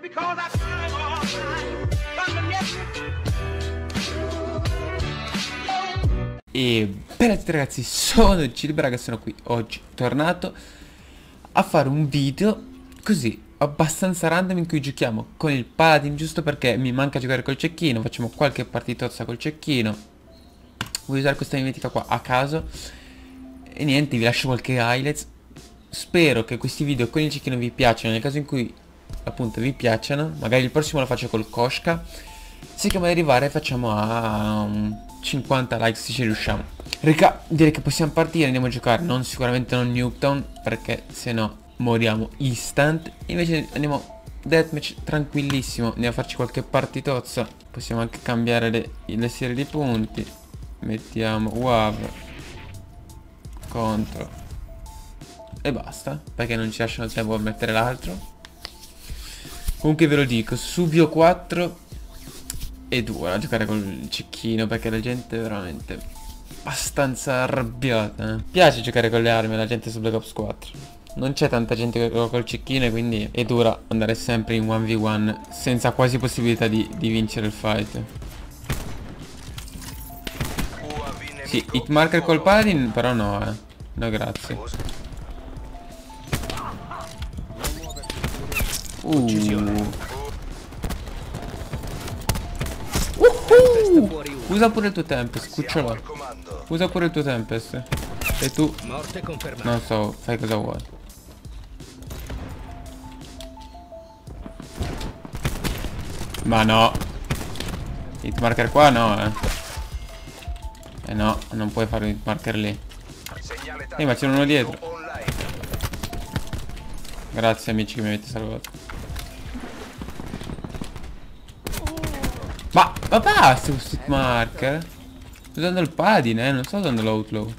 because I climb all night. E tutti ragazzi, sono Cilibra che sono qui oggi, tornato a fare un video così, abbastanza random in cui giochiamo con il Paladin giusto perché mi manca giocare col cecchino, facciamo qualche partitozza col cecchino. Voglio usare questa mimetica qua a caso e niente, vi lascio qualche highlights. Spero che questi video con il cecchino vi piacciono, nel caso in cui appunto vi piacciono, magari il prossimo lo faccio col Koshka. Se che mai arrivare facciamo a um, 50 likes se ci riusciamo. Raga direi che possiamo partire Andiamo a giocare. Non sicuramente non Newtown Perché se no moriamo instant. Invece andiamo Deathmatch tranquillissimo. Andiamo a farci qualche partitozza Possiamo anche cambiare le, le serie di punti. Mettiamo WAV Contro E basta. Perché non ci lasciano tempo a mettere l'altro Comunque ve lo dico Subio 4 è dura giocare col cecchino perché la gente è veramente abbastanza arrabbiata. Eh. Piace giocare con le armi la gente su Black Ops 4. Non c'è tanta gente che gioca col cecchino e quindi è dura andare sempre in 1v1 senza quasi possibilità di, di vincere il fight. Sì, hitmarker col paladin però no eh. No grazie. Uh. Uh, usa pure il tuo Tempest, cucciolo. Usa pure il tuo Tempest. E tu... Non so, fai cosa vuoi. Ma no. Hitmarker qua no, eh. Eh no, non puoi fare un hitmarker lì. Ehi, ma c'è uno dietro. Grazie amici che mi avete salvato. Ma, ma basta questo marker. Sto usando il paladin, eh, non sto usando l'outlaw.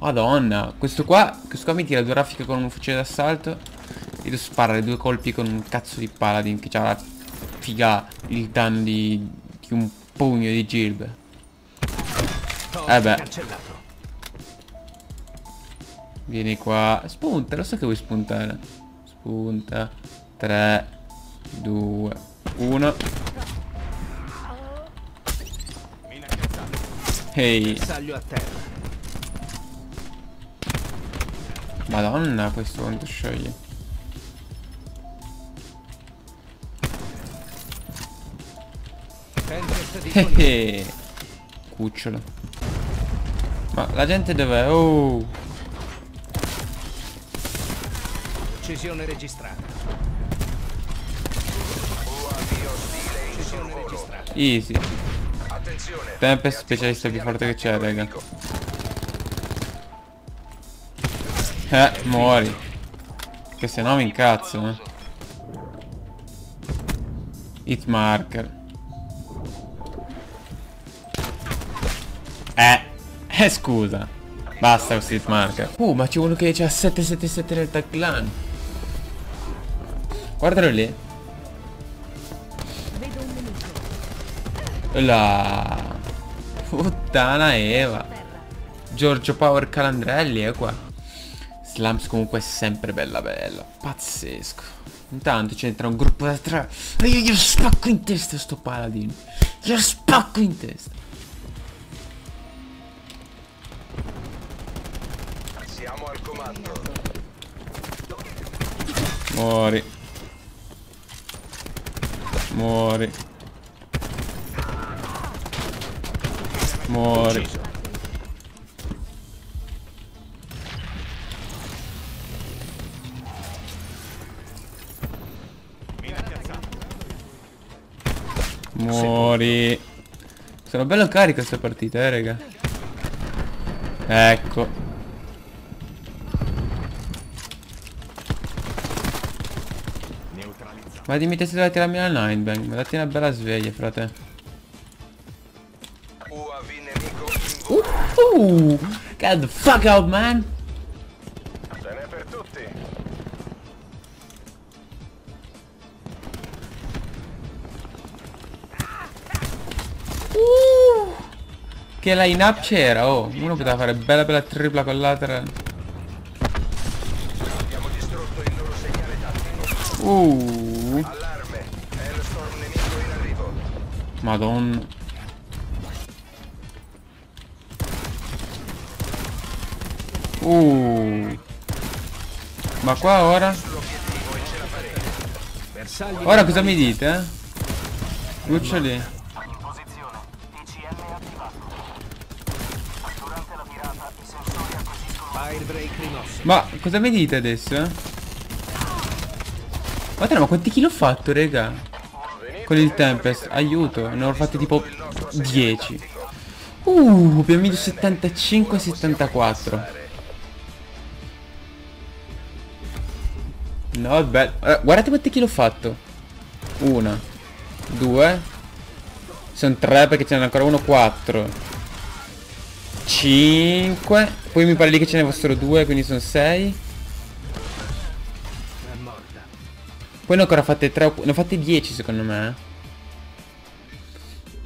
Madonna, questo qua, questo qua mi tira due raffiche con un fucile d'assalto. E devo sparare due colpi con un cazzo di paladin che ha la figa il danno di, di un pugno di Gilb. Eh beh. Vieni qua. Spunta, lo so che vuoi spuntare. Spunta. 3, 2, uno. Ehi. Madonna, questo quanto scioglie. Ehi. Cucciolo. Ma la gente dov'è? Oh. Uccisione registrata. Easy. Tempest specialista più forte che c'è, raga. Eh, muori. Che se no mi incazzo, eh. Hit marker. Eh. Eh, scusa. Basta questo hit marker. Uh, ma c'è uno che c'ha 777 nel tag clan. Guardalo lì. La puttana Eva. Giorgio Power Calandrelli è qua. Slams comunque è sempre bella bella. Pazzesco. Intanto c'entra un gruppo da tre. E io gli spacco in testa sto paladino. Glielo spacco in testa. Siamo al comando. Muori. Muori. Muori. Muori. Sono bello carico questa partita, eh, raga. Ecco. Ma dimmi se dovete tirarmi la Nightbang. Ma datti una bella sveglia, frate. Ooh, get the fuck out, man. Uh, che line up c'era, oh. Uno poteva fare bella bella tripla collateral. Uh. Allarme. Madonna. Uh. Ma qua ora? Ora cosa mi dite? eh? Rimosso. Ma cosa mi dite adesso? Guarda ma quanti kill ho fatto, raga? Con il Tempest, aiuto, ne ho fatti tipo 10. Uh, abbiamo vinto 75 74. Not bad. Eh, guardate quanti kill ho fatto. Una, due. Sono tre perché ce n'è ancora uno, quattro. Cinque. Poi mi pare lì che ce ne fossero due, quindi sono sei. Poi ne ho ancora fatte 3 Ne ho fatte 10 secondo me eh.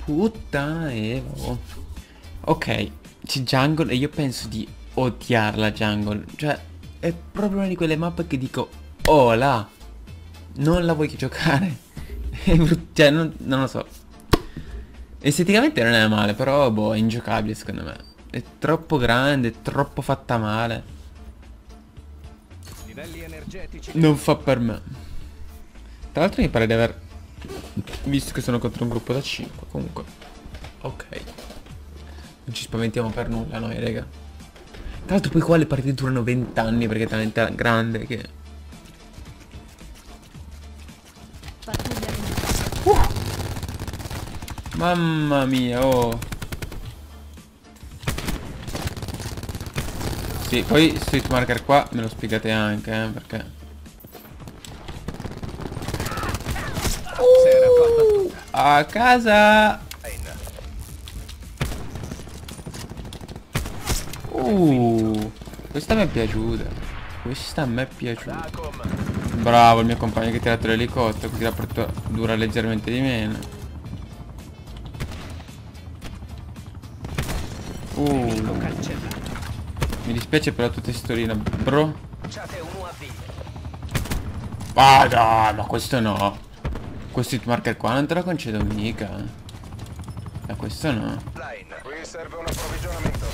Puttana Evo Ok C'è jungle e io penso di odiarla jungle Cioè È proprio una di quelle mappe che dico Oh là Non la vuoi giocare Cioè non, non lo so Esteticamente non è male Però boh è ingiocabile secondo me È troppo grande È troppo fatta male. Non fa per me. Tra l'altro mi pare di aver visto che sono contro un gruppo da 5 comunque. Ok. Non ci spaventiamo per nulla noi, raga. Tra l'altro poi qua le partite durano 20 anni perché è talmente grande che... Nemica. Mamma mia, oh. Sì, poi street marker qua me lo spiegate anche, eh, perché... Sera fatta. A casa! Uh, questa mi è piaciuta. Questa me è piaciuta. Bravo il mio compagno che ha tirato l'elicottero, così la porta dura leggermente di meno. Uh, mi dispiace per la tua testorina, bro. No, ma questo no. Questo hit marker qua non te lo concedo mica. Ma questo no. Line. Qui serve un approvvigionamento.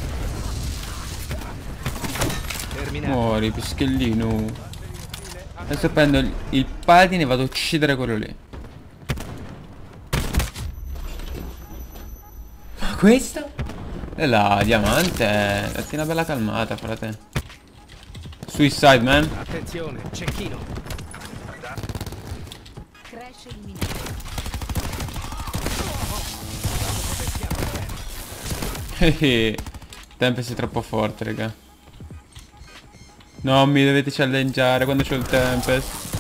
Terminato. Muori, pischellino. Adesso prendo il, il paladine e vado a uccidere quello lì. Ma questo? E la diamante. Datti una bella calmata, frate. Suicide, man. Attenzione, cecchino. Crash eliminato. Tempest è troppo forte, raga. Non mi dovete challengare quando c'ho il Tempest.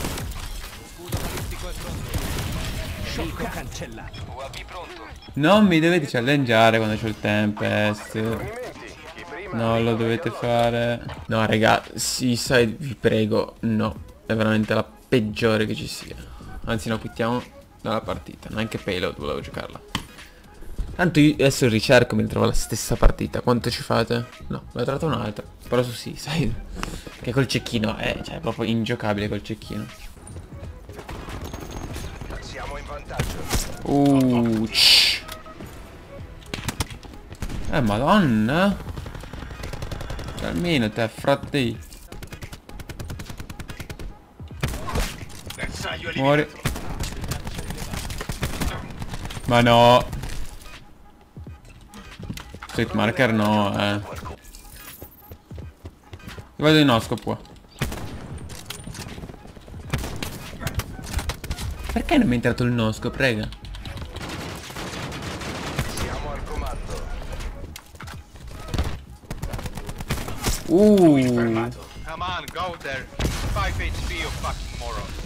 Non mi dovete challengare quando c'ho il Tempest. Non lo dovete fare. No, raga, Seaside, vi prego, no. È veramente la peggiore che ci sia. Anzi, no, quittiamo dalla partita. Neanche Payload volevo giocarla. Tanto io adesso ricerco mi trovo la stessa partita. Quanto ci fate? No, ne ho trovata un'altra. Però su Seaside. Che col cecchino è, cioè, è proprio ingiocabile col cecchino. Siamo in vantaggio. Uh. Eh, madonna. Almeno te, frate. Muori. Ma no. Street marker no, eh. Io vado in oscopo qua. Perché non mi è entrato il nosco, prega? Siamo al comando. Uh. Come on, go there. 5 HP, you fucking moron.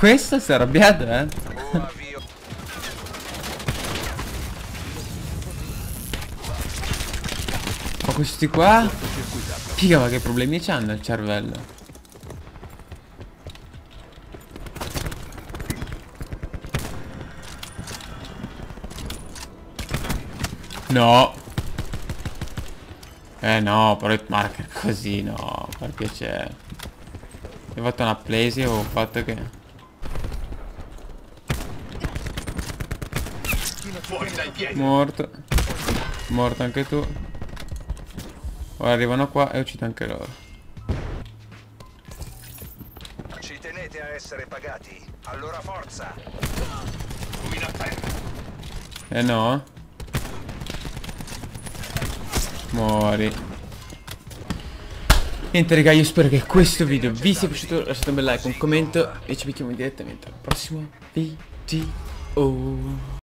Questo si è arrabbiato, eh? Ma questi qua? Figa, ma che problemi c'hanno il cervello? No. Eh no, però il marker così no, per piacere. Ho fatto una plesi ho fatto che... Morto. Morto anche tu. Ora arrivano qua e uccido anche loro. Ci tenete a essere pagati? Allora forza! Eh no? Muori. Niente raga, io spero che questo video vi sia piaciuto. Lasciate un bel like, un commento e ci vediamo direttamente al prossimo video.